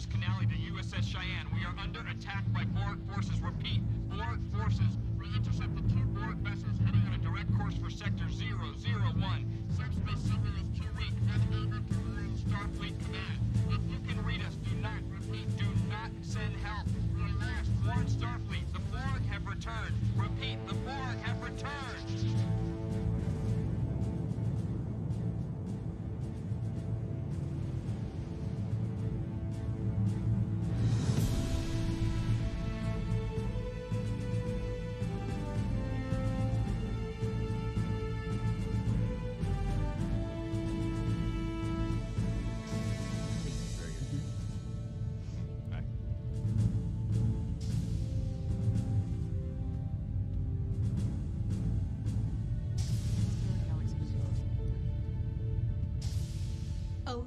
USS Canali to USS Cheyenne. We are under attack by Borg forces. Repeat, Borg forces. We intercepted two Borg vessels heading on a direct course for Sector 001. Subspace signal is too weak. Navigate to Marine Starfleet Command. If you can read us, do not, repeat, do not send help. We are lost. Warn Starfleet. The Borg have returned. Repeat, the Borg have returned.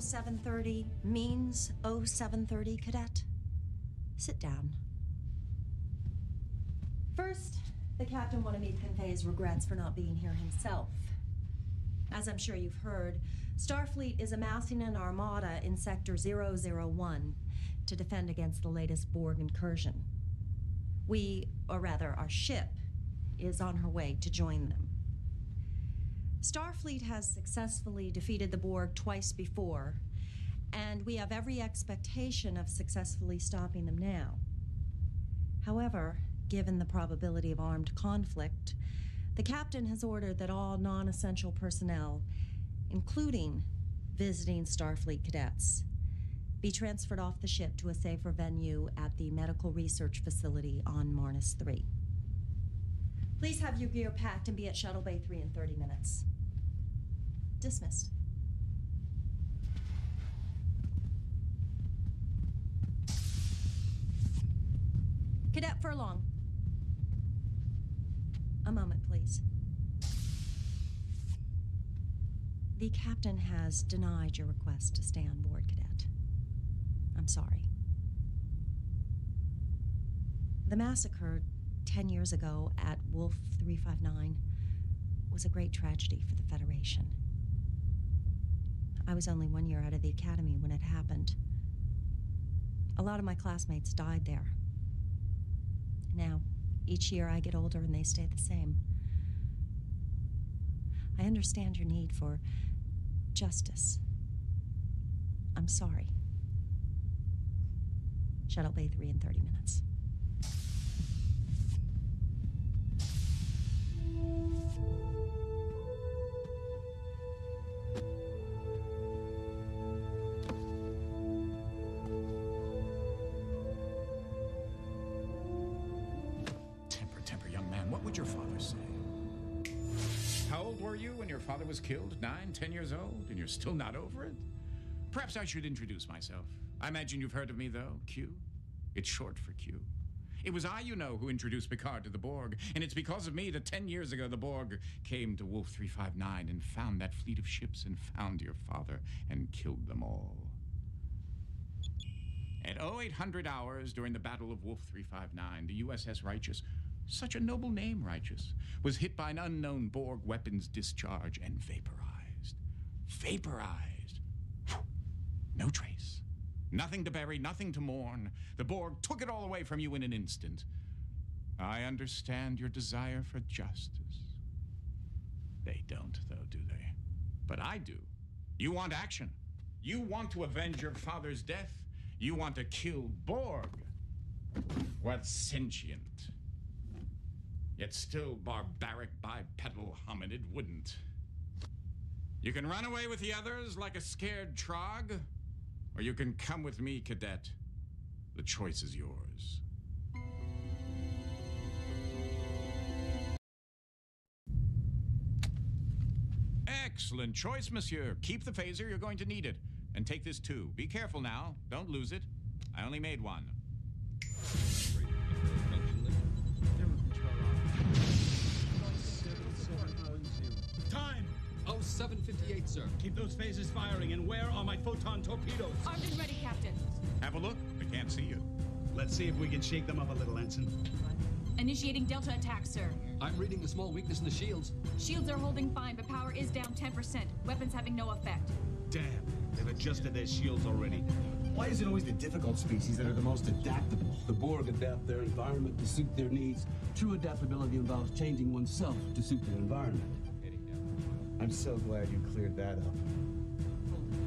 0730 means 0730, cadet. Sit down. First, the captain wanted me to convey his regrets for not being here himself. As I'm sure you've heard, Starfleet is amassing an armada in Sector 001 to defend against the latest Borg incursion. We, or rather, our ship, is on her way to join them. Starfleet has successfully defeated the Borg twice before, and we have every expectation of successfully stopping them now. However, given the probability of armed conflict, the captain has ordered that all non essential personnel, including visiting Starfleet cadets, be transferred off the ship to a safer venue at the medical research facility on Marnus 3. Please have your gear packed and be at Shuttle Bay 3 in 30 minutes. Dismissed. Cadet Furlong. A moment, please. The captain has denied your request to stay on board, Cadet. I'm sorry. The massacre 10 years ago at Wolf 359 was a great tragedy for the Federation. I was only one year out of the academy when it happened. A lot of my classmates died there. Now, each year I get older and they stay the same. I understand your need for justice. I'm sorry. Shuttle Bay 3 in 30 minutes. You're still not over it? Perhaps I should introduce myself. I imagine you've heard of me, though. Q. It's short for Q. It was I, you know, who introduced Picard to the Borg, and it's because of me that ten years ago the Borg came to Wolf 359 and found that fleet of ships and found your father and killed them all. At 0800 hours during the Battle of Wolf 359, the USS Righteous, such a noble name, Righteous, was hit by an unknown Borg weapons discharge and vaporized. Vaporized. No trace. Nothing to bury, nothing to mourn. The Borg took it all away from you in an instant. I understand your desire for justice. They don't, though, do they? But I do. You want action. You want to avenge your father's death. You want to kill Borg. What's sentient? Yet still barbaric bipedal hominid wouldn't. You can run away with the others like a scared trog, or you can come with me, cadet. The choice is yours. Excellent choice, monsieur. Keep the phaser, you're going to need it. And take this too. Be careful now. Don't lose it. I only made one. Time! Oh, 758, sir. Keep those phasers firing, and where are my photon torpedoes? Armed and ready, Captain. Have a look. I can't see you. Let's see if we can shake them up a little, Ensign. Initiating Delta attack, sir. I'm reading a small weakness in the shields. Shields are holding fine, but power is down 10%. Weapons having no effect. Damn, they've adjusted their shields already. Why is it always the difficult species that are the most adaptable? The Borg adapt their environment to suit their needs. True adaptability involves changing oneself to suit their environment. I'm so glad you cleared that up.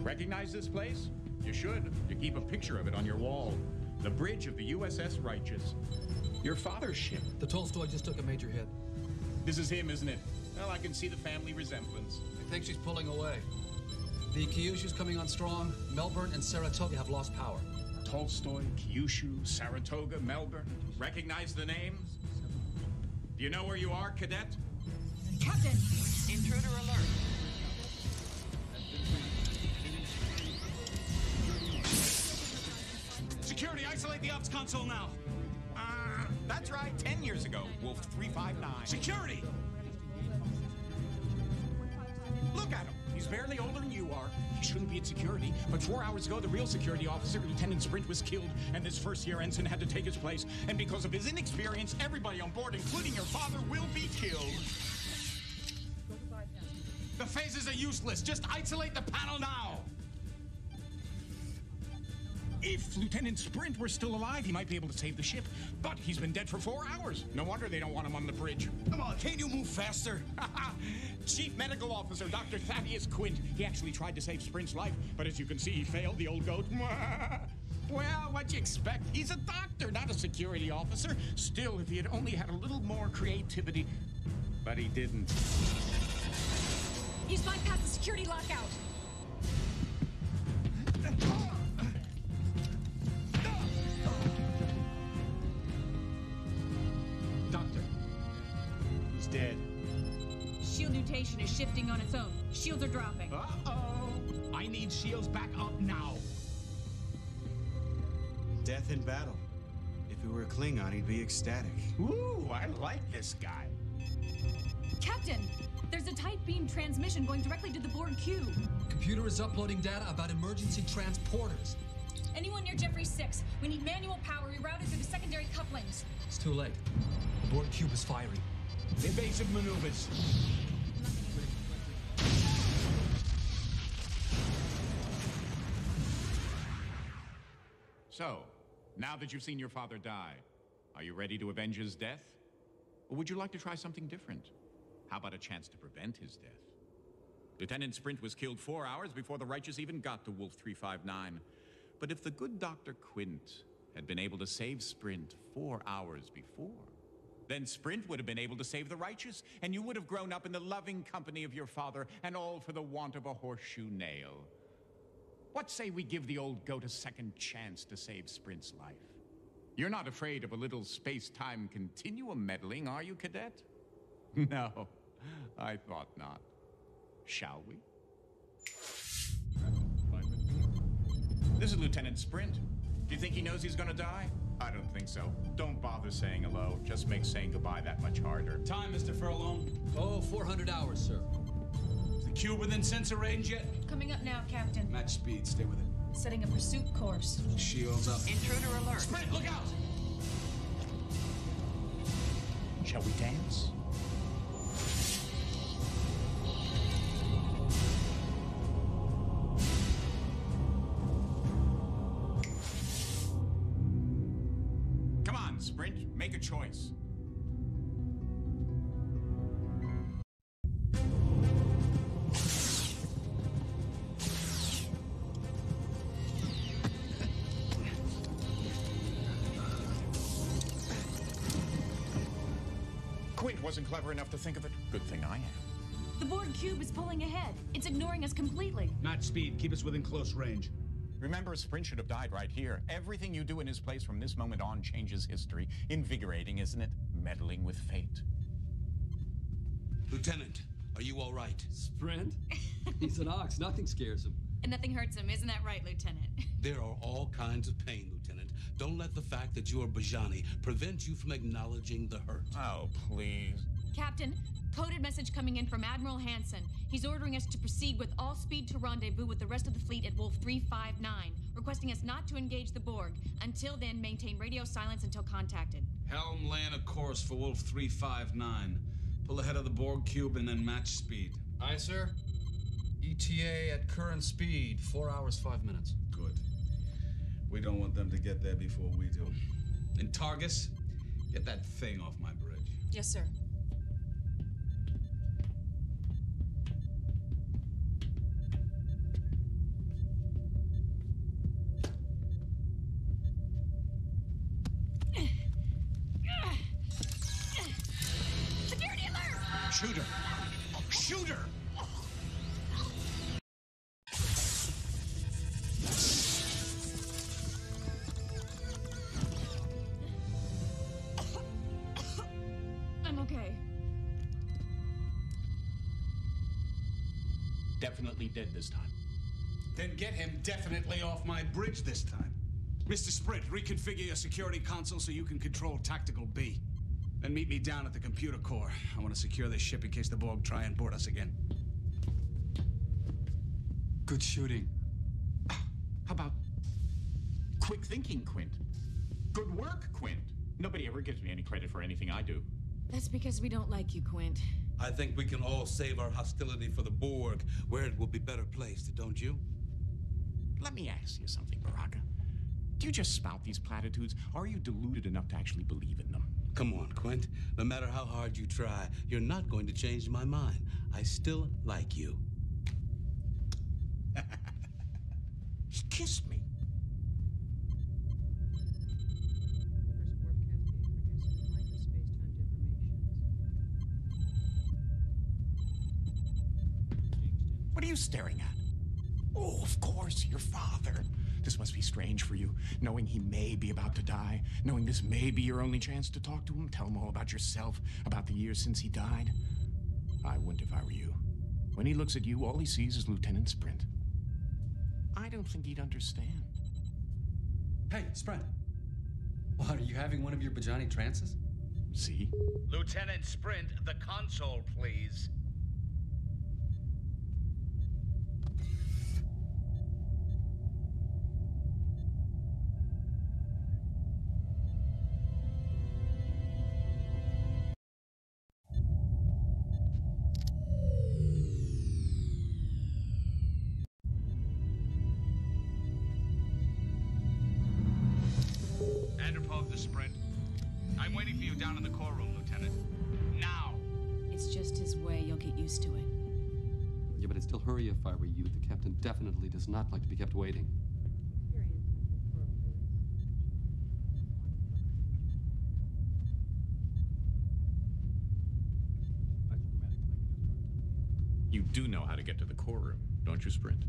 Recognize this place? You should. You keep a picture of it on your wall. The bridge of the USS Righteous. Your father's ship. The Tolstoy just took a major hit. This is him, isn't it? Well, I can see the family resemblance. I think she's pulling away. The Kyushu's coming on strong. Melbourne and Saratoga have lost power. Tolstoy, Kyushu, Saratoga, Melbourne. Recognize the names? Do you know where you are, cadet? Captain! Intruder alert. Security, isolate the ops console now. Uh, that's right, 10 years ago, Wolf 359. Security! Look at him. He's barely older than you are. He shouldn't be at security. But four hours ago, the real security officer, Lieutenant Sprint, was killed, and this first year ensign had to take his place. And because of his inexperience, everybody on board, including your father, will be killed. The phasers are useless. Just isolate the panel now. If Lieutenant Sprint were still alive, he might be able to save the ship. But he's been dead for four hours. No wonder they don't want him on the bridge. Come on, can't you move faster? Chief Medical Officer Dr. Thaddeus Quint. He actually tried to save Sprint's life, but as you can see, he failed the old goat. Well, what'd you expect? He's a doctor, not a security officer. Still, if he had only had a little more creativity. But he didn't. He's bypassed the security lockout. Doctor. He's dead. Shield mutation is shifting on its own. Shields are dropping. Uh-oh. I need shields back up now. Death in battle. If he were a Klingon, he'd be ecstatic. Ooh, I like this guy. Captain! There's a tight beam transmission going directly to the Borg cube. Computer is uploading data about emergency transporters. Anyone near Jefferies 6, we need manual power rerouted through the secondary couplings. It's too late. The Borg cube is firing. Evasive maneuvers. So, now that you've seen your father die, are you ready to avenge his death? Or would you like to try something different? How about a chance to prevent his death? Lieutenant Sprint was killed four hours before the Righteous even got to Wolf 359. But if the good Dr. Quint had been able to save Sprint four hours before, then Sprint would have been able to save the Righteous, and you would have grown up in the loving company of your father, and all for the want of a horseshoe nail. What say we give the old goat a second chance to save Sprint's life? You're not afraid of a little space time continuum meddling, are you, cadet? No, I thought not. Shall we? This is Lieutenant Sprint. Do you think he knows he's gonna die? I don't think so. Don't bother saying hello. Just makes saying goodbye that much harder. Time, Mr. Furlong. Oh, 400 hours, sir. Is the cube within sensor range yet? Coming up now, Captain. Match speed, stay with it. Setting a pursuit course. Shields up. Intruder alert. Sprint, look out! Shall we dance? Clever enough to think of it. Good thing I am. The Borg cube is pulling ahead. It's ignoring us completely. Match speed, keep us within close range. Remember, Sprint should have died right here. Everything you do in his place from this moment on changes history. Invigorating, isn't it? Meddling with fate. Lieutenant, are you all right? Sprint? He's an ox. Nothing scares him. And nothing hurts him, isn't that right, Lieutenant? There are all kinds of pain, Lieutenant. Don't let the fact that you are Bajani prevent you from acknowledging the hurt. Oh, please. Captain, coded message coming in from Admiral Hanson. He's ordering us to proceed with all speed to rendezvous with the rest of the fleet at Wolf 359, requesting us not to engage the Borg. Until then, maintain radio silence until contacted. Helm land a course for Wolf 359. Pull ahead of the Borg cube and then match speed. Aye, sir. ETA at current speed, four hours, five minutes. Good. We don't want them to get there before we do. And Targus, get that thing off my bridge. Yes, sir. This time. Then get him definitely off my bridge this time. Mr. Sprint, reconfigure your security console so you can control Tactical B. Then meet me down at the computer core. I want to secure this ship in case the Borg try and board us again. Good shooting. How about quick thinking, Quint? Good work, Quint. Nobody ever gives me any credit for anything I do. That's because we don't like you, Quint. I think we can all save our hostility for the Borg, where it will be better placed, don't you? Let me ask you something, Baraka. Do you just spout these platitudes, or are you deluded enough to actually believe in them? Come on, Quint. No matter how hard you try, you're not going to change my mind. I still like you. She kissed me. You staring at? Oh, of course, your father. This must be strange for you, knowing he may be about to die, knowing this may be your only chance to talk to him, tell him all about yourself, about the years since he died. I wouldn't if I were you. When he looks at you, all he sees is Lieutenant Sprint. I don't think he'd understand. Hey, Sprint. What, are you having one of your Bajani trances? See? Lieutenant Sprint, the console, please. Do know how to get to the core room, don't you, Sprint?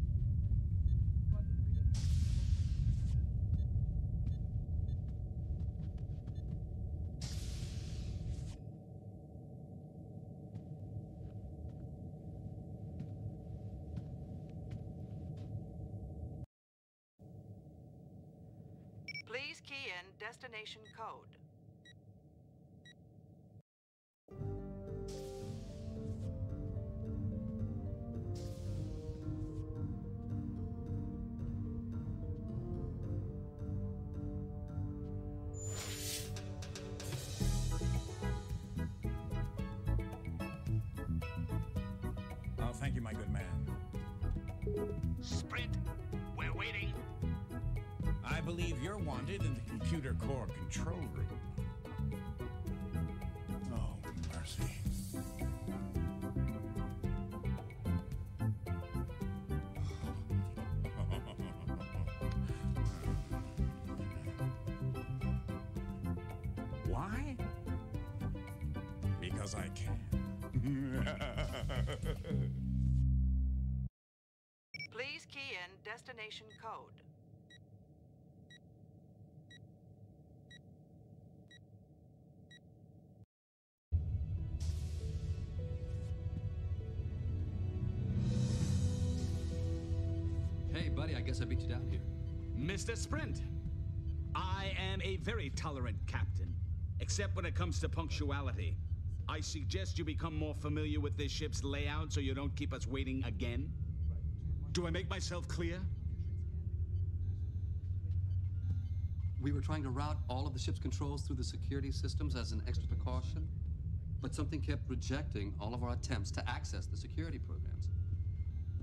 Please key in destination code. Destination code. Hey, buddy, I guess I beat you down here. Mr. Sprint, I am a very tolerant captain, except when it comes to punctuality. I suggest you become more familiar with this ship's layout so you don't keep us waiting again. Do I make myself clear? We were trying to route all of the ship's controls through the security systems as an extra precaution, but something kept rejecting all of our attempts to access the security programs.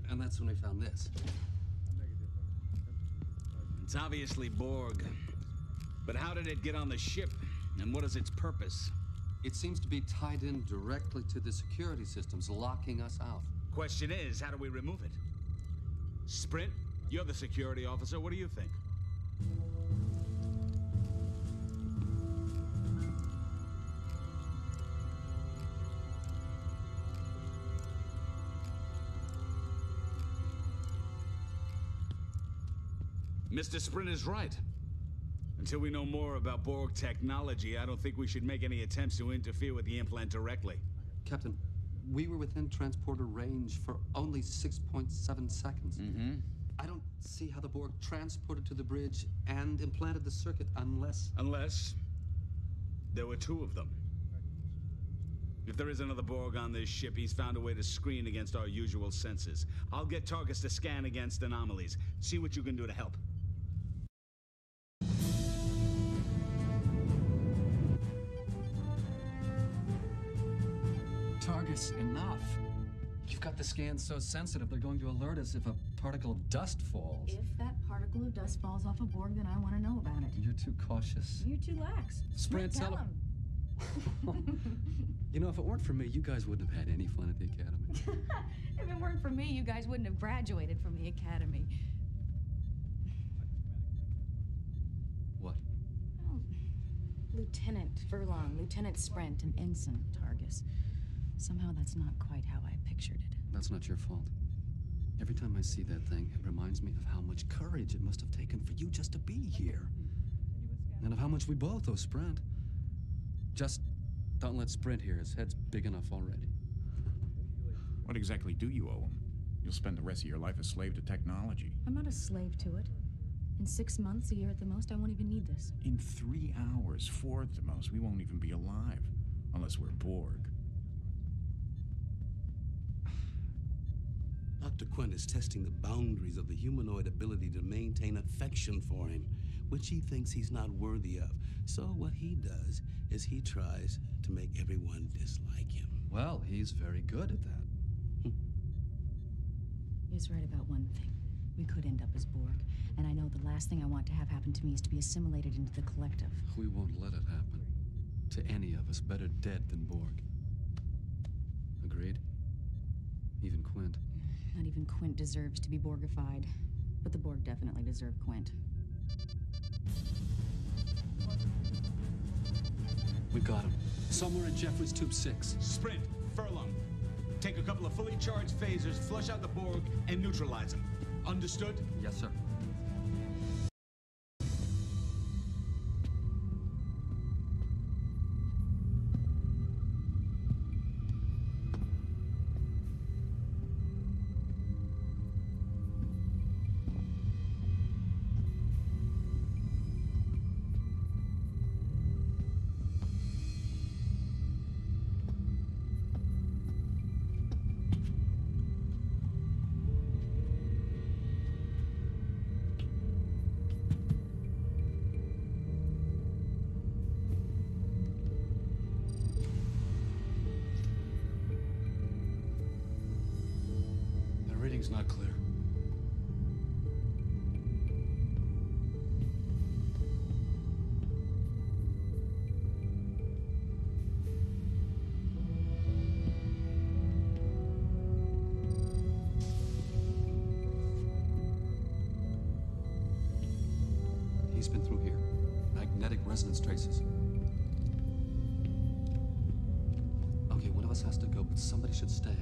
And that's when we found this. It's obviously Borg. But how did it get on the ship? And what is its purpose? It seems to be tied in directly to the security systems, locking us out. Question is, how do we remove it? Sprint, you're the security officer. What do you think? Mr. Sprint is right. Until we know more about Borg technology, I don't think we should make any attempts to interfere with the implant directly. Captain, we were within transporter range for only 6.7 seconds. Mm-hmm. I don't see how the Borg transported to the bridge and implanted the circuit unless. Unless there were two of them. If there is another Borg on this ship, he's found a way to screen against our usual senses. I'll get Targus to scan against anomalies. See what you can do to help. Targus, enough. You've got the scans so sensitive, they're going to alert us if a particle of dust falls. If that particle of dust falls off a Borg, then I want to know about it. You're too cautious. You're too lax. Sprint, tell tell him. You know, if it weren't for me, you guys wouldn't have had any fun at the academy. if it weren't for me, you guys wouldn't have graduated from the academy. What? Oh, Lieutenant Furlong, Lieutenant Sprint, and Ensign Targus. Somehow that's not quite how I pictured it. That's not your fault. Every time I see that thing, it reminds me of how much courage it must have taken for you just to be here. And of how much we both owe Sprint. Just don't let Sprint hear. His head's big enough already. What exactly do you owe him? You'll spend the rest of your life a slave to technology. I'm not a slave to it. In six months, a year at the most, I won't even need this. In three hours, four at the most, we won't even be alive. Unless we're Borg. Dr. Quint is testing the boundaries of the humanoid ability to maintain affection for him, which he thinks he's not worthy of. So what he does is he tries to make everyone dislike him. Well, he's very good at that. Hmm. He's right about one thing. We could end up as Borg, and I know the last thing I want to have happen to me is to be assimilated into the collective. We won't let it happen. To any of us, better dead than Borg. Agreed? Even Quint. Not even Quint deserves to be Borgified, but the Borg definitely deserve Quint. We've got him. Somewhere in Jefferies Tube 6. Sprint, Furlong. Take a couple of fully charged phasers, flush out the Borg, and neutralize them. Understood? Yes, sir. Reading's not clear. He's been through here. Magnetic resonance traces. Okay, one of us has to go, but somebody should stay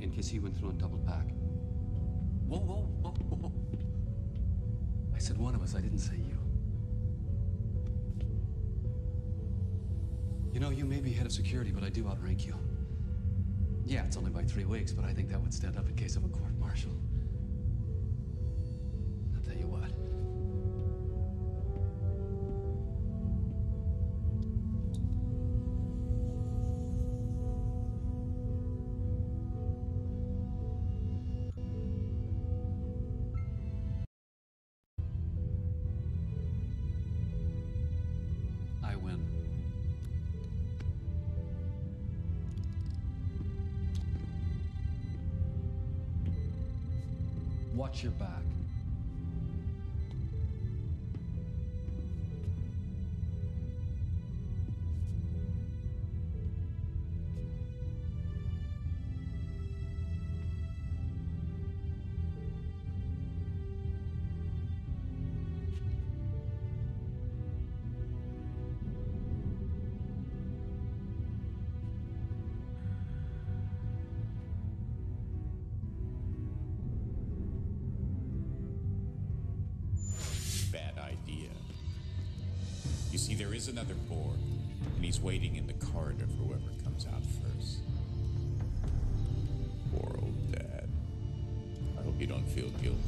in case he went through and doubled back. Said one of us, I didn't say you. You know, you may be head of security, but I do outrank you. Yeah, it's only by three weeks, but I think that would stand up in case of a court martial. Your back. There is another Borg, and he's waiting in the corridor for whoever comes out first. Poor old dad. I hope you don't feel guilty.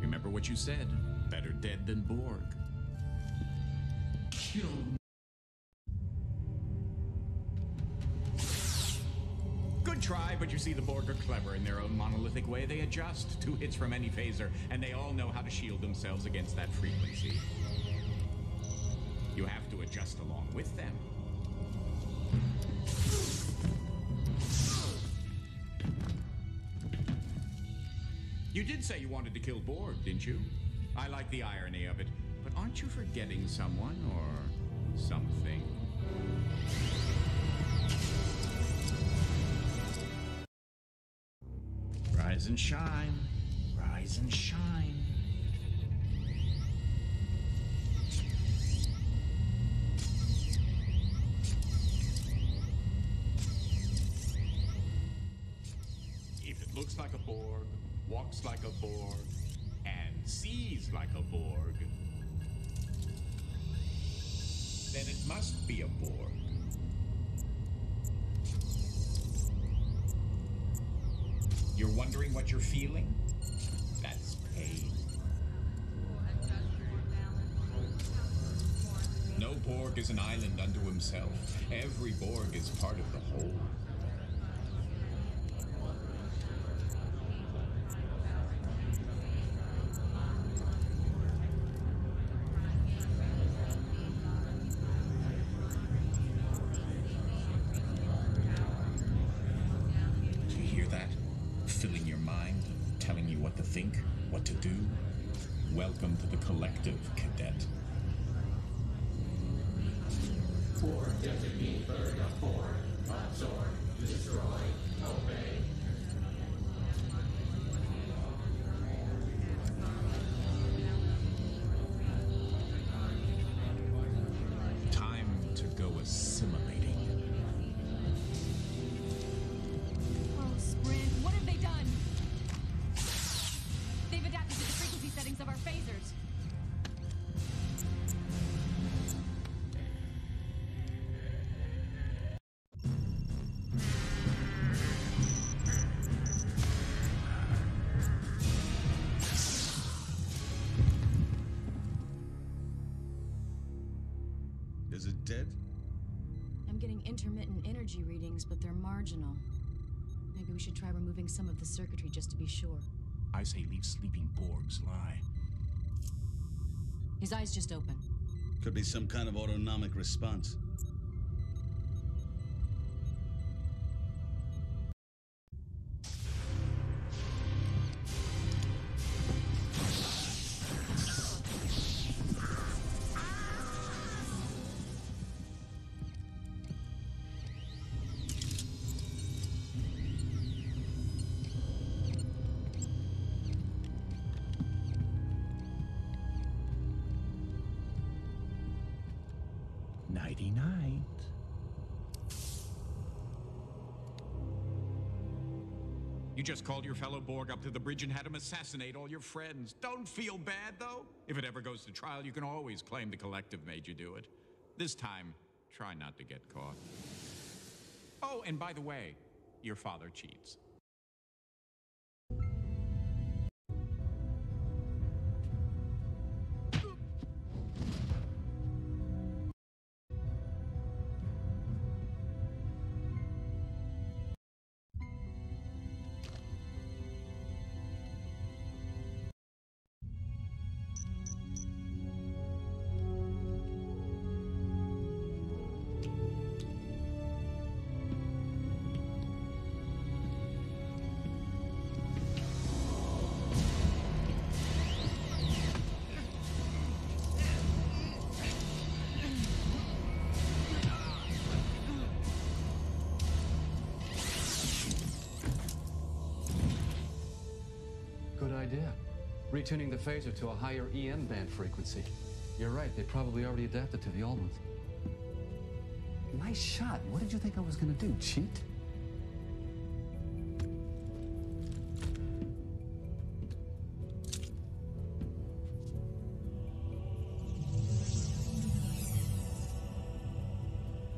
Remember what you said. Better dead than Borg. But you see, the Borg are clever in their own monolithic way. They adjust. Two hits from any phaser, and they all know how to shield themselves against that frequency. You have to adjust along with them. You did say you wanted to kill Borg, didn't you? I like the irony of it. But aren't you forgetting someone or something? Rise and shine. Rise and shine. If it looks like a Borg, walks like a Borg, and sees like a Borg, then it must be a Borg. You're wondering what you're feeling? That's pain. No Borg is an island unto himself. Every Borg is part of the whole. Sure. I say leave sleeping Borgs lie. His eyes just open. Could be some kind of autonomic response. Just called your fellow Borg up to the bridge and had him assassinate all your friends. Don't feel bad, though. If it ever goes to trial, you can always claim the collective made you do it. This time, try not to get caught. Oh, and by the way, your father cheats. Retuning the phaser to a higher EM band frequency. You're right, they probably already adapted to the old ones. Nice shot. What did you think I was gonna do? Cheat?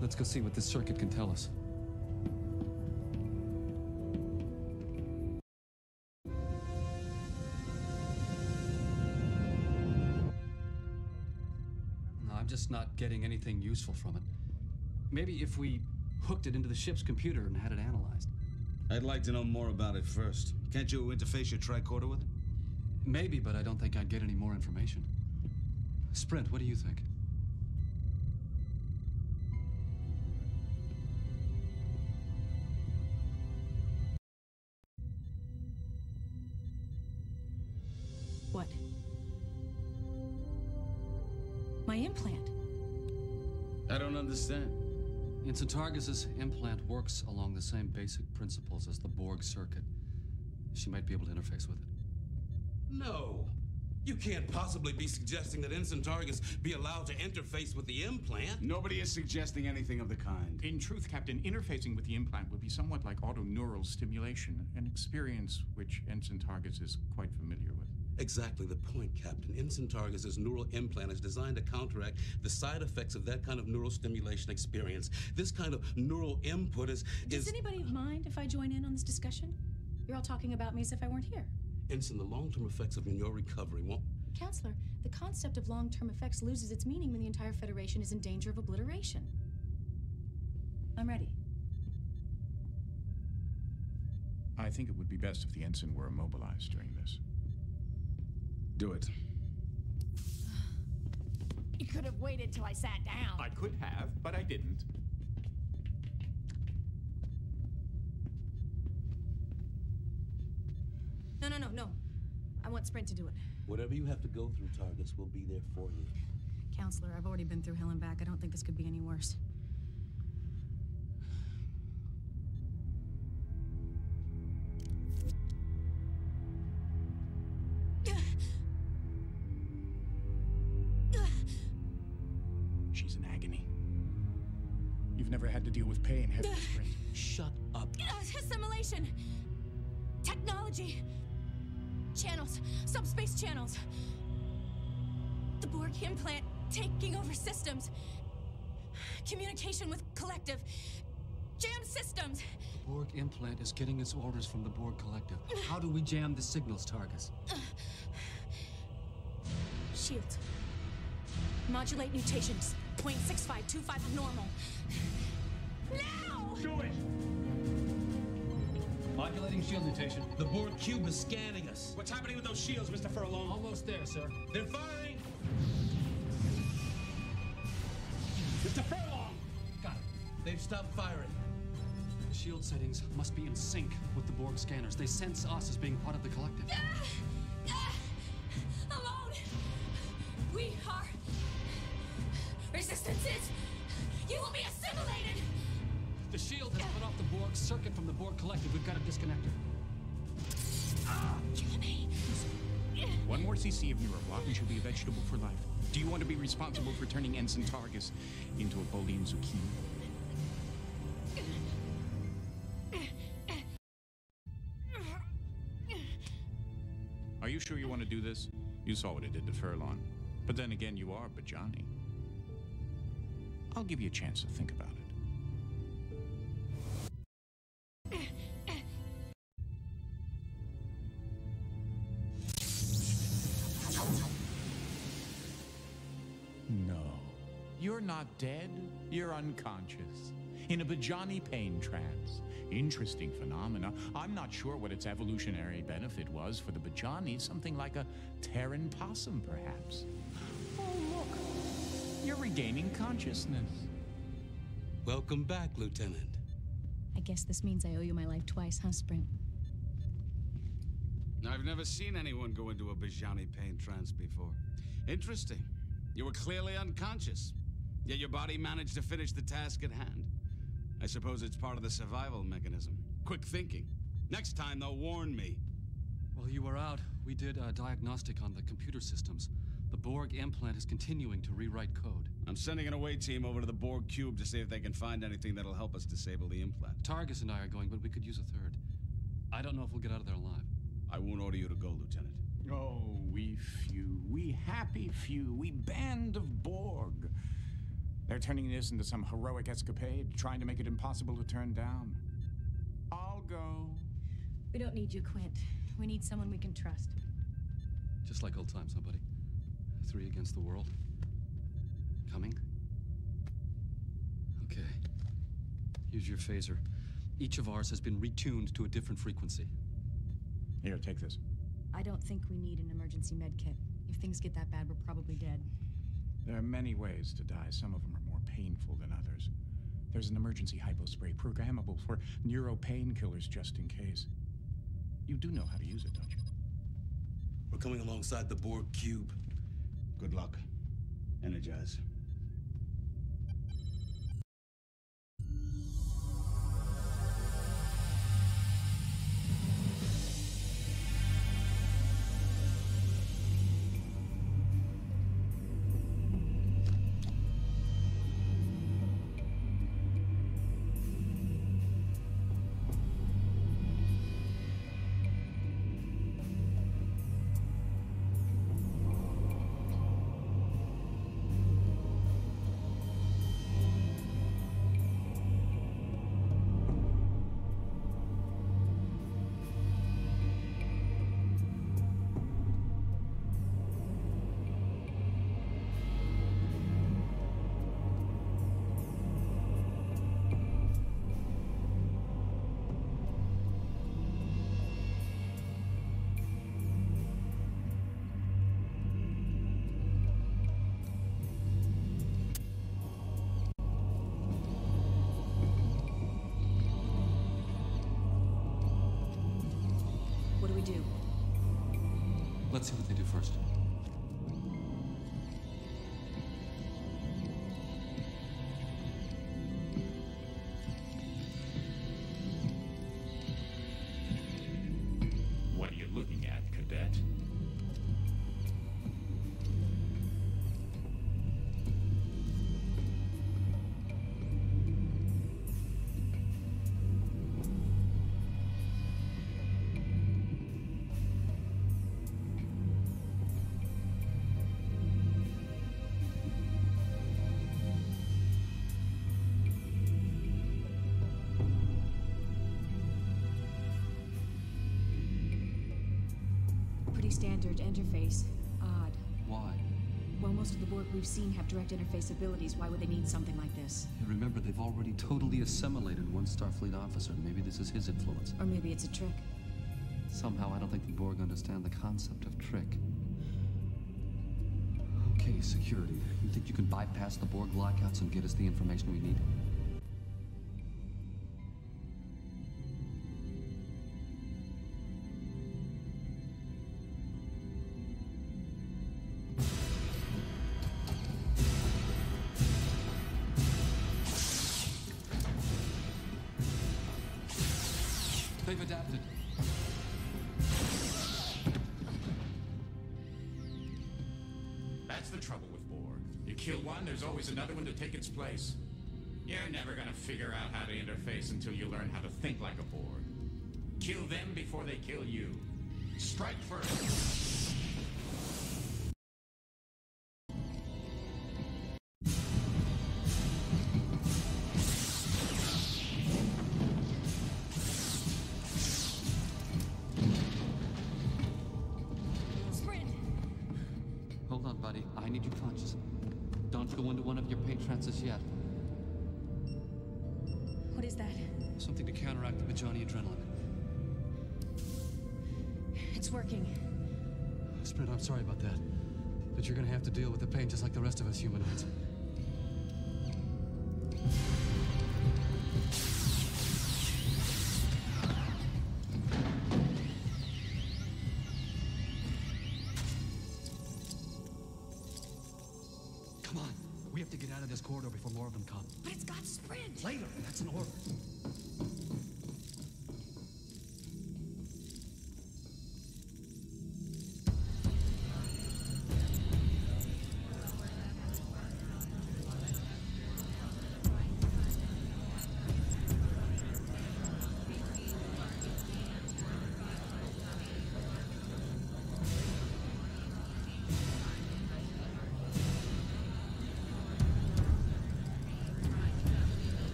Let's go see what this circuit can tell us. Getting anything useful from it. Maybe if we hooked it into the ship's computer and had it analyzed. I'd like to know more about it first. Can't you interface your tricorder with it? Maybe, but I don't think I'd get any more information. Sprint, what do you think? Ensign Targus's implant works along the same basic principles as the Borg circuit. She might be able to interface with it. No. You can't possibly be suggesting that Ensign Targus be allowed to interface with the implant. Nobody is suggesting anything of the kind. In truth, Captain, interfacing with the implant would be somewhat like autoneural stimulation, an experience which Ensign Targus is quite familiar with. Exactly the point, Captain. Ensign Targus's neural implant is designed to counteract the side effects of that kind of neural stimulation experience. This kind of neural input is Does is anybody mind if I join in on this discussion? You're all talking about me as if I weren't here. Ensign, the long-term effects of your recovery won't Counselor, the concept of long term effects loses its meaning when the entire Federation is in danger of obliteration. I'm ready. I think it would be best if the ensign were immobilized during this. Do it. You could have waited till I sat down. I could have, but I didn't. No, no, no, no. I want Sprint to do it. Whatever you have to go through, Targus will be there for you. Counselor, I've already been through hell and back. I don't think this could be any worse. The signals, Targus? Shield. Modulate mutations. 0.6525 of normal. Now! Do it! Modulating shield mutation. The Borg cube is scanning us. What's happening with those shields, Mr. Furlong? Almost there, sir. They're firing. Mr. Furlong! Got it. They've stopped firing. The shield settings must be in sync with the Borg scanners. They sense us as being part of the collective. Ah! Ah! Alone! We are resistances! You will be assimilated! The shield has cut off the Borg circuit from the Borg collective. We've got to disconnect it. Kill me! One more CC of neuroblock and she'll be a vegetable for life. Do you want to be responsible for turning Ensign Targus into a Bolian zucchini? Are you sure you want to do this? You saw what it did to Furlong. But then again, you are Bajani. I'll give you a chance to think about it. No. You're not dead. You're unconscious. In a Bajani pain trance. Interesting phenomena. I'm not sure what its evolutionary benefit was for the Bajani. Something like a Terran possum, perhaps. Oh, look. You're regaining consciousness. Welcome back, Lieutenant. I guess this means I owe you my life twice, huh, Sprint? I've never seen anyone go into a Bajani pain trance before. Interesting. You were clearly unconscious, yet your body managed to finish the task at hand. I suppose it's part of the survival mechanism. Quick thinking. Next time, they'll warn me. While you were out, we did a diagnostic on the computer systems. The Borg implant is continuing to rewrite code. I'm sending an away team over to the Borg cube to see if they can find anything that'll help us disable the implant. Targus and I are going, but we could use a third. I don't know if we'll get out of there alive. I won't order you to go, Lieutenant. Oh, we few, we happy few, we band of Borg. They're turning this into some heroic escapade, trying to make it impossible to turn down. I'll go. We don't need you, Quint. We need someone we can trust. Just like old times, huh, buddy? Three against the world. Coming? Okay. Here's your phaser. Each of ours has been retuned to a different frequency. Here, take this. I don't think we need an emergency med kit. If things get that bad, we're probably dead. There are many ways to die. Some of them are more painful than others. There's an emergency hypospray programmable for neuro painkillers just in case. You do know how to use it, don't you? We're coming alongside the Borg cube. Good luck. Energize. Standard interface. Odd. Why? Well, most of the Borg we've seen have direct interface abilities. Why would they need something like this? And remember, they've already totally assimilated one Starfleet officer. Maybe this is his influence. Or maybe it's a trick. Somehow, I don't think the Borg understand the concept of trick. Okay, security. You think you can bypass the Borg lockouts and get us the information we need? Trances yet. What is that? Something to counteract the Bajani adrenaline. It's working. Sprint, I'm sorry about that. But you're gonna have to deal with the pain just like the rest of us humanoids.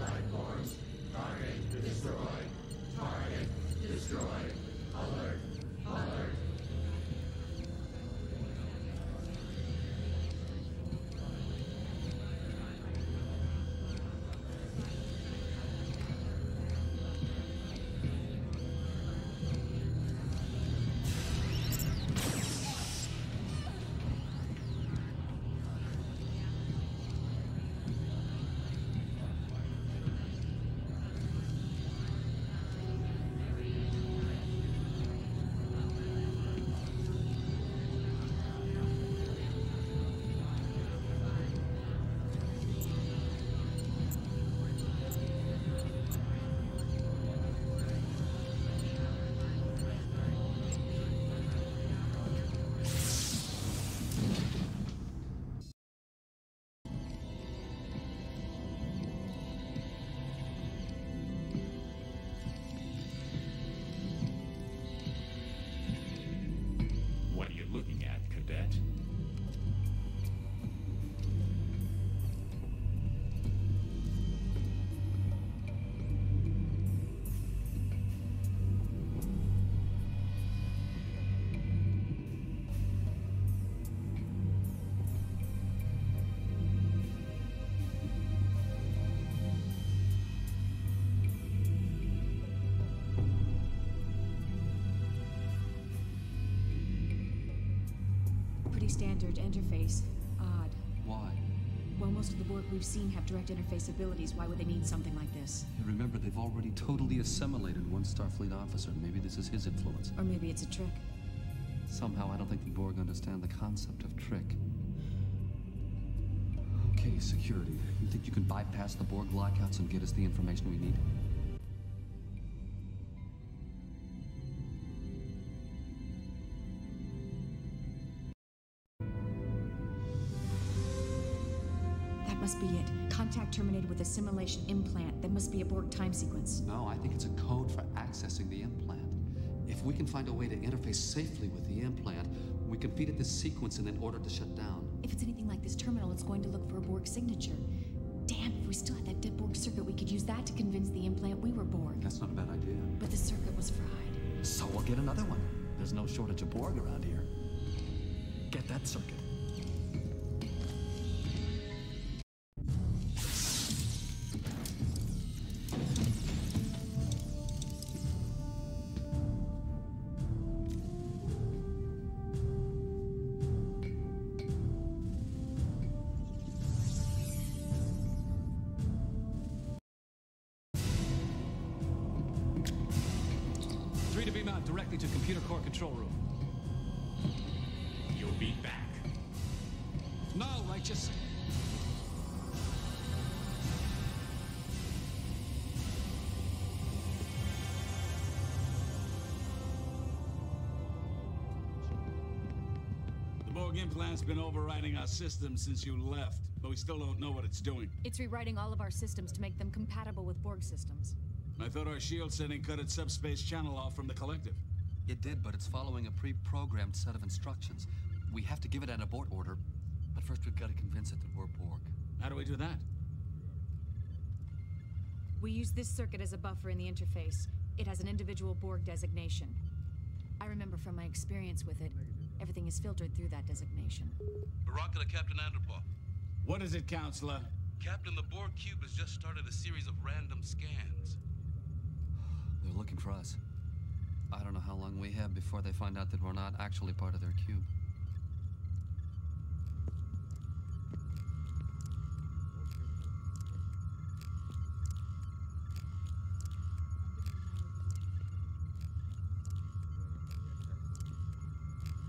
blood. Standard interface. Odd. Why? Well, most of the Borg we've seen have direct interface abilities. Why would they need something like this? You remember, they've already totally assimilated one Starfleet officer. Maybe this is his influence. Or maybe it's a trick. Somehow, I don't think the Borg understand the concept of trick. Okay, security. You think you can bypass the Borg lockouts and get us the information we need? Must be it. Contact terminated with assimilation implant. That must be a Borg time sequence. No, I think it's a code for accessing the implant. If we can find a way to interface safely with the implant, we can feed it this sequence and then order to shut down. If it's anything like this terminal, it's going to look for a Borg signature. Damn, if we still had that dead Borg circuit, we could use that to convince the implant we were Borg. That's not a bad idea. But the circuit was fried. So we'll get another one. There's no shortage of Borg around here. Get that circuit. Borg implant's been overriding our system since you left, but we still don't know what it's doing. It's rewriting all of our systems to make them compatible with Borg systems. I thought our shield setting cut its subspace channel off from the collective. It did, but it's following a pre-programmed set of instructions. We have to give it an abort order, but first we've got to convince it that we're Borg. How do we do that? We use this circuit as a buffer in the interface. It has an individual Borg designation. I remember from my experience with it, everything is filtered through that designation. Baraka to Captain Andropov. What is it, Counselor? Captain, the Borg cube has just started a series of random scans. They're looking for us. I don't know how long we have before they find out that we're not actually part of their cube.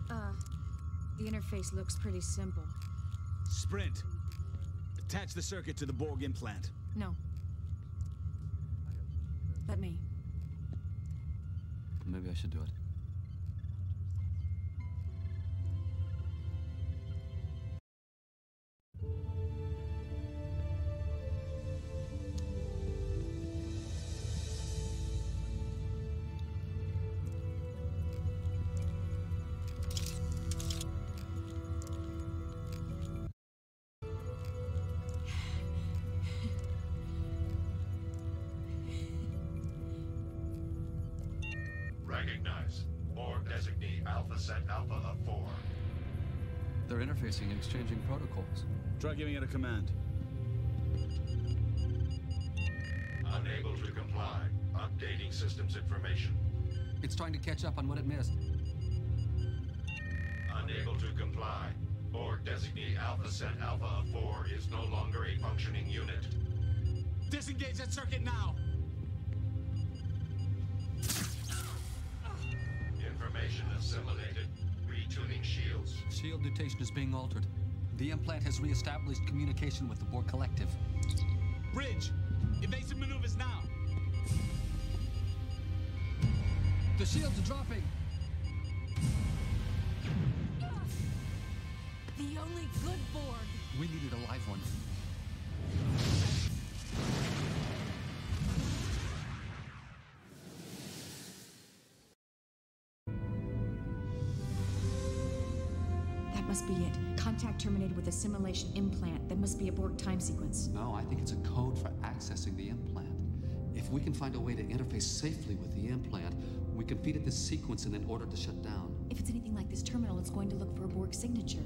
Uh, the interface looks pretty simple. Sprint. Attach the circuit to the Borg implant. No. Let me. Maybe I should do it. Giving it a command. Unable to comply. Updating systems information. It's trying to catch up on what it missed. Unable to comply. Borg designee Alpha Set Alpha of 4 is no longer a functioning unit. Disengage that circuit now! Information assimilated. Retuning shields. Shield mutation is being altered. The implant has reestablished communication with the Borg Collective. Bridge! Evasive maneuvers now! The shields are dropping! The only good Borg! We needed a live one. That must be it. Contact terminated with assimilation implant. That must be a Borg time sequence. No, I think it's a code for accessing the implant. If we can find a way to interface safely with the implant, we can feed it this sequence and then order it to shut down. If it's anything like this terminal, it's going to look for a Borg signature.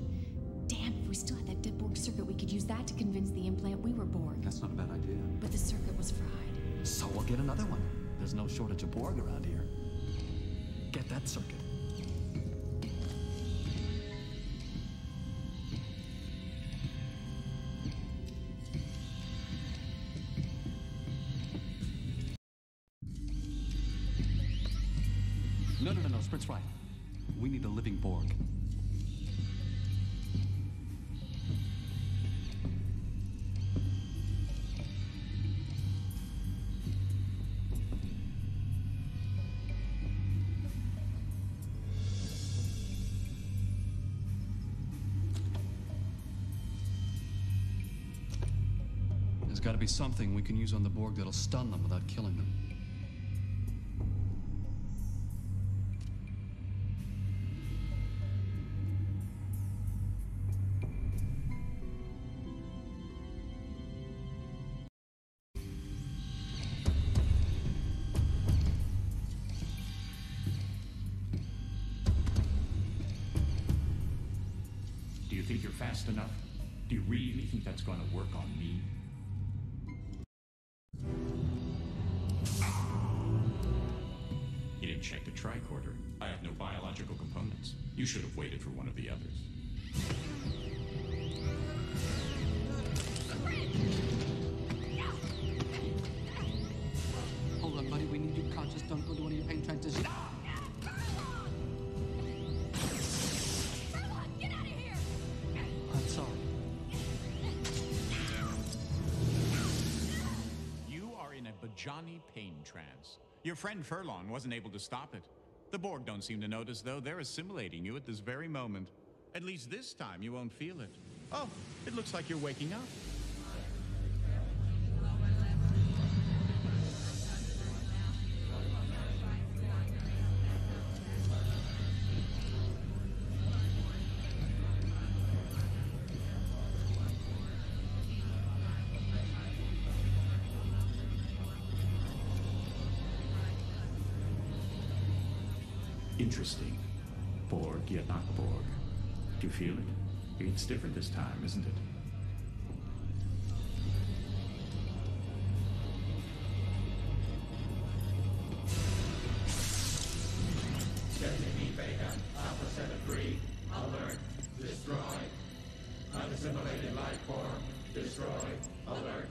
Damn, if we still had that dead Borg circuit, we could use that to convince the implant we were Borg. That's not a bad idea. But the circuit was fried. So we'll get another one. There's no shortage of Borg around here. Get that circuit. Sprint's right. We need a living Borg. There's got to be something we can use on the Borg that'll stun them without killing them. Fast enough? Do you really think that's going to work on me? You didn't check the tricorder. I have no biological components. You should have waited for one of the others. A Bajani pain trance. Your friend Furlong wasn't able to stop it. The Borg don't seem to notice, though. They're assimilating you at this very moment. At least this time you won't feel it. Oh, it looks like you're waking up. Interesting. Borg, yet not Borg. Do you feel it? It's different this time, isn't it? Destiny Beta, Alpha 73, alert, destroy. Unassimilated life form, destroy, alert.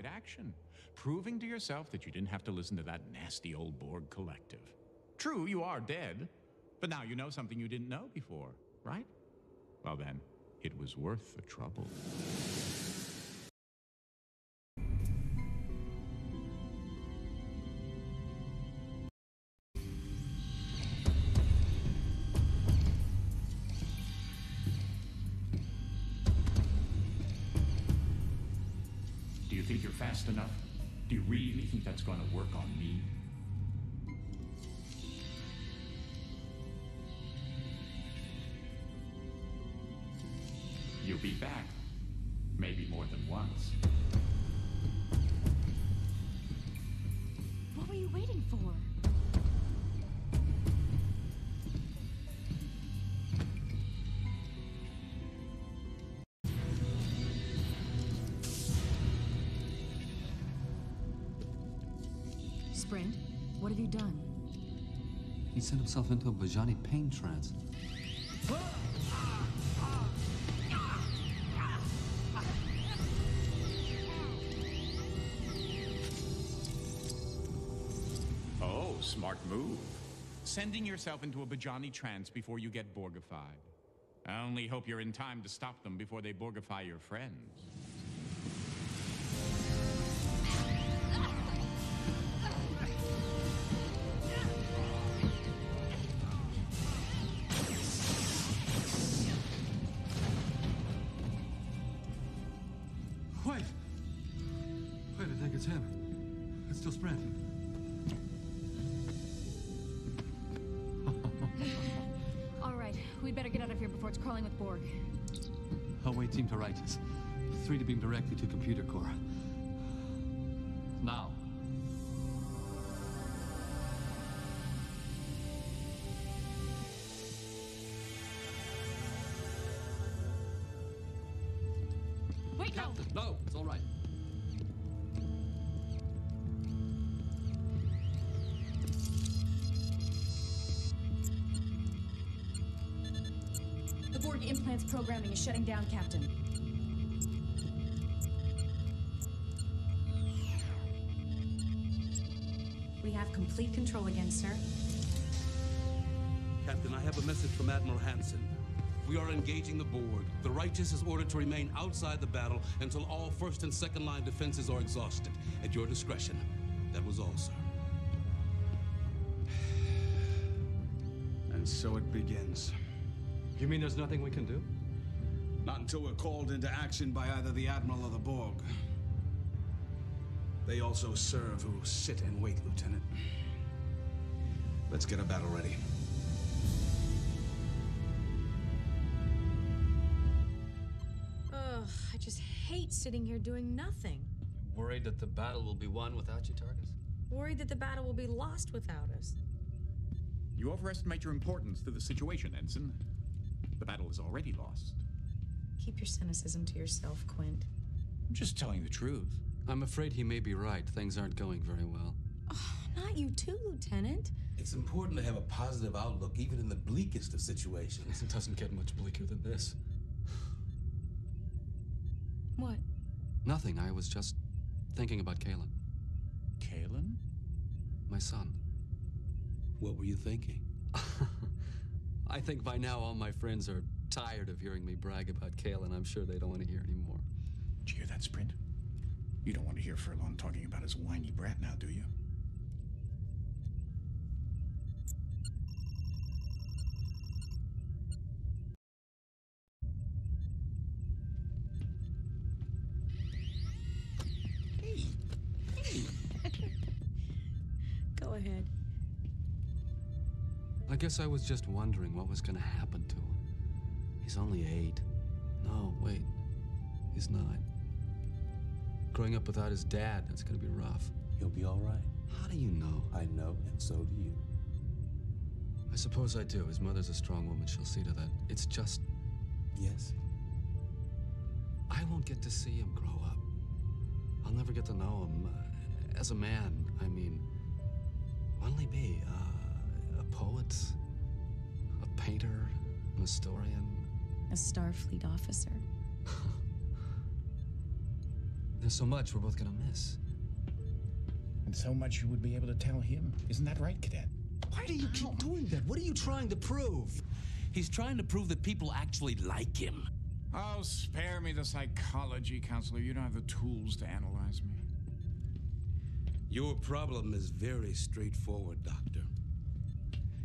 Right action. Proving to yourself that you didn't have to listen to that nasty old Borg collective. True, you are dead, but now you know something you didn't know before, right? Well then, it was worth the trouble. Sent himself into a Bajani pain trance. Oh, smart move. Sending yourself into a Bajani trance before you get Borgified. I only hope you're in time to stop them before they Borgify your friends. Better get out of here before it's crawling with Borg. Away team to righteous. Three to beam directly to computer core. Now. Wait, no! No, it's all right. Programming is shutting down, Captain. We have complete control again, sir. Captain, I have a message from Admiral Hanson. We are engaging the Borg. The Righteous is ordered to remain outside the battle until all first and second line defenses are exhausted. At your discretion. That was all, sir. And so it begins. You mean there's nothing we can do? Not until we're called into action by either the Admiral or the Borg. They also serve who sit and wait, Lieutenant. Let's get a battle ready. Ugh, I just hate sitting here doing nothing. Worried that the battle will be won without you, Targus? Worried that the battle will be lost without us. You overestimate your importance to the situation, Ensign. The battle is already lost. Keep your cynicism to yourself, Quint. I'm just telling the truth. I'm afraid he may be right. Things aren't going very well. Oh, not you too, Lieutenant. It's important to have a positive outlook, even in the bleakest of situations. It doesn't get much bleaker than this. What? Nothing. I was just thinking about Qaylan. Qaylan? My son. What were you thinking? I think by now all my friends are tired of hearing me brag about Qaylan. I'm sure they don't want to hear anymore. Did you hear that, Sprint? You don't want to hear Furlong talking about his whiny brat now, do you? Go ahead. I guess I was just wondering what was going to happen to him. He's only eight. No, wait. He's nine. Growing up without his dad, that's going to be rough. He'll be all right. How do you know? I know, and so do you. I suppose I do. His mother's a strong woman. She'll see to that. It's just. Yes. I won't get to see him grow up. I'll never get to know him uh, as a man. I mean, only be uh, a poet, a painter, an historian. A Starfleet officer. There's so much we're both gonna miss. And so much you would be able to tell him. Isn't that right, Cadet? Why do you keep doing that? What are you trying to prove? He's trying to prove that people actually like him. Oh, spare me the psychology, counselor. You don't have the tools to analyze me. Your problem is very straightforward, Doctor.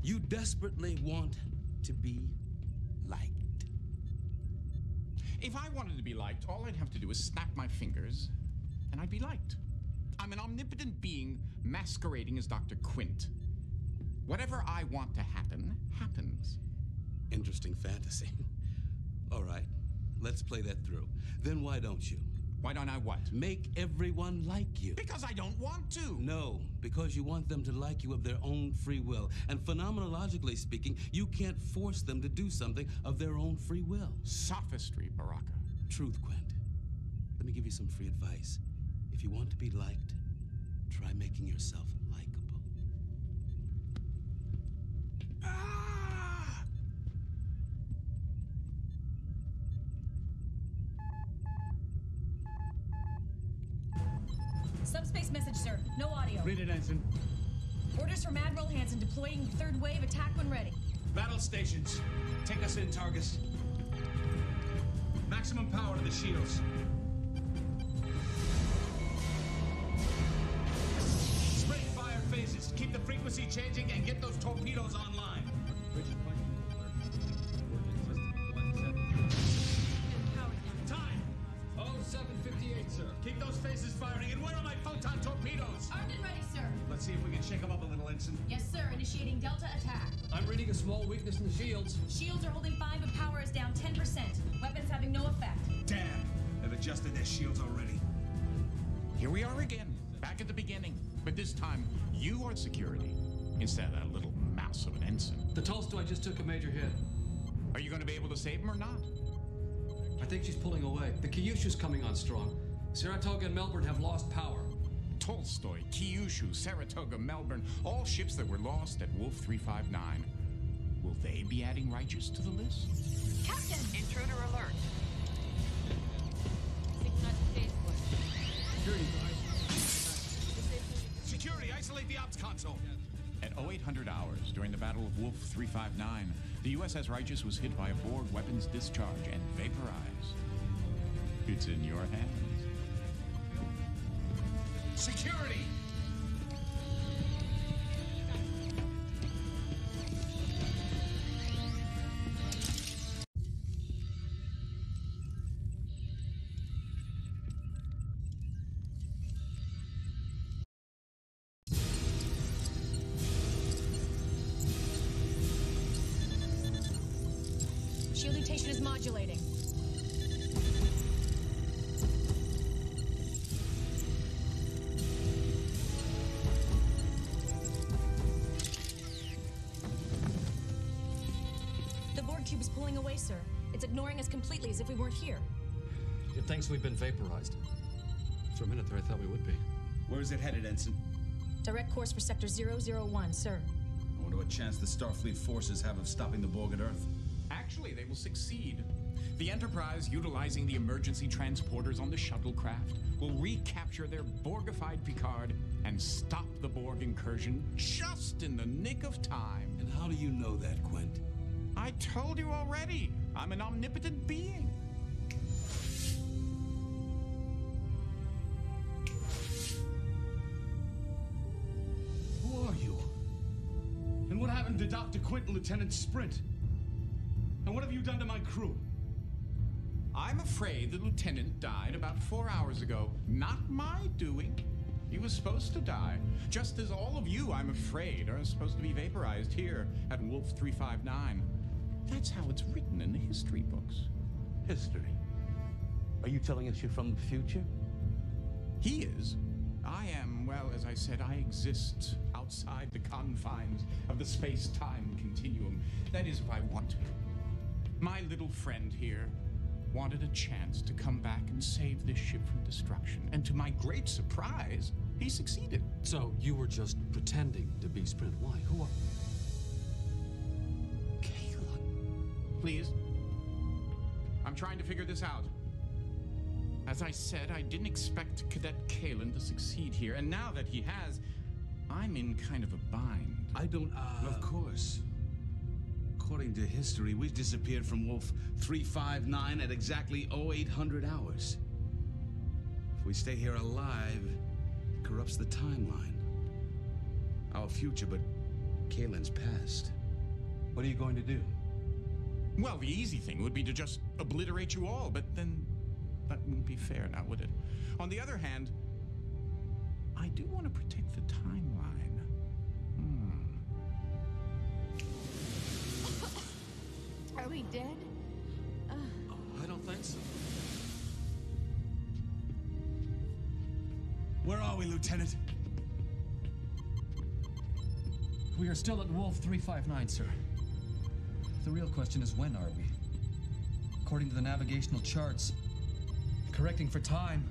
You desperately want to be liked. If I wanted to be liked, all I'd have to do is snap my fingers, and I'd be liked. I'm an omnipotent being masquerading as Dr. Quint. Whatever I want to happen, happens. Interesting fantasy. All right, let's play that through. Then why don't you? Why don't I what? Make everyone like you. Because I don't want to. No, because you want them to like you of their own free will. And phenomenologically speaking, you can't force them to do something of their own free will. Sophistry, Baraka. Truth, Quint. Let me give you some free advice. If you want to be liked, try making yourself audio. Read it, Ensign. Orders from Admiral Hanson deploying third wave attack when ready. Battle stations. Take us in, Targus. Maximum power to the shields. Beginning. But this time, you are security instead of that little mouse of an ensign. The Tolstoy just took a major hit. Are you going to be able to save him or not? I think she's pulling away. The Kyushu's coming on strong. Saratoga and Melbourne have lost power. Tolstoy, Kyushu, Saratoga, Melbourne, all ships that were lost at Wolf 359. Will they be adding righteous to the list? Captain! Intruder alert. Security, isolate the ops console. At 0800 hours during the Battle of Wolf 359, the USS Righteous was hit by a Borg weapons discharge and vaporized. It's in your hands. Security! Cube is pulling away, sir. It's ignoring us completely as if we weren't here. It thinks we've been vaporized. For a minute there, I thought we would be. Where is it headed, Ensign? Direct course for Sector 001, sir. I wonder what chance the Starfleet forces have of stopping the Borg at Earth. Actually, they will succeed. The Enterprise, utilizing the emergency transporters on the shuttlecraft, will recapture their Borgified Picard and stop the Borg incursion just in the nick of time. And how do you know that, Quint? I told you already. I'm an omnipotent being. Who are you? And what happened to Dr. Quint and Lieutenant Sprint? And what have you done to my crew? I'm afraid the lieutenant died about four hours ago. Not my doing. He was supposed to die, just as all of you, I'm afraid, are supposed to be vaporized here at Wolf 359. That's how it's written in the history books. History? Are you telling us you're from the future? He is. I am, well, as I said, I exist outside the confines of the space time continuum. That is, if I want to. My little friend here wanted a chance to come back and save this ship from destruction. And to my great surprise, he succeeded. So you were just pretending to be Sprint. Why? Who are. Please. I'm trying to figure this out. As I said, I didn't expect Cadet Qaylan to succeed here, and now that he has, I'm in kind of a bind. I don't. Uh... Of course. According to history, we disappeared from Wolf 359 at exactly 0800 hours. If we stay here alive, it corrupts the timeline. Our future, but Qaylan's past. What are you going to do? Well, the easy thing would be to just obliterate you all, but then that wouldn't be fair now, would it? On the other hand, I do want to protect the timeline. Hmm. Are we dead? I don't think so. Where are we, Lieutenant? We are still at Wolf 359, sir. The real question is when are we? According to the navigational charts, correcting for time,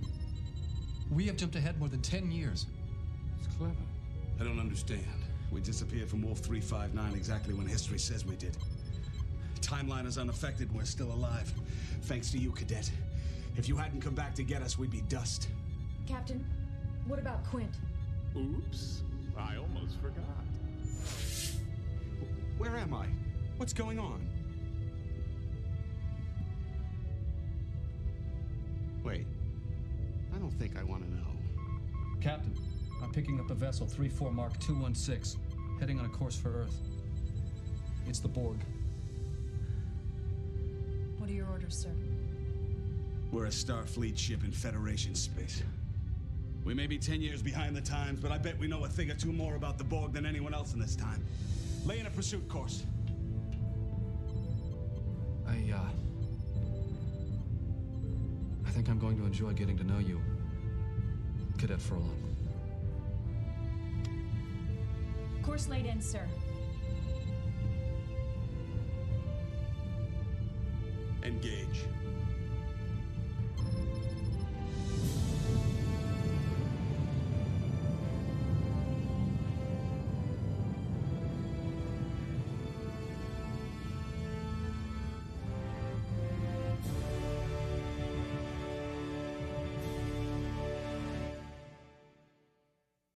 we have jumped ahead more than 10 years. It's clever. I don't understand. We disappeared from Wolf 359 exactly when history says we did. Timeline is unaffected, we're still alive. Thanks to you, Cadet. If you hadn't come back to get us, we'd be dust. Captain, what about Quint? Oops. I almost forgot. Where am I? What's going on? Wait. I don't think I want to know. Captain, I'm picking up a vessel 34 Mark 216, heading on a course for Earth. It's the Borg. What are your orders, sir? We're a Starfleet ship in Federation space. We may be 10 years behind the times, but I bet we know a thing or two more about the Borg than anyone else in this time. Lay in a pursuit course. I'm going to enjoy getting to know you, Cadet Furlong. Course laid in, sir.